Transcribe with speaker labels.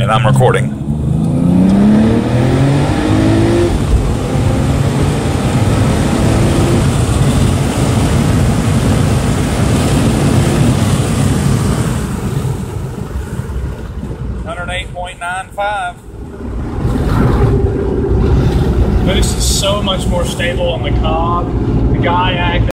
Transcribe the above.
Speaker 1: And I'm recording. Hundred eight point nine five.
Speaker 2: This is so much more stable on the cob. The guy acted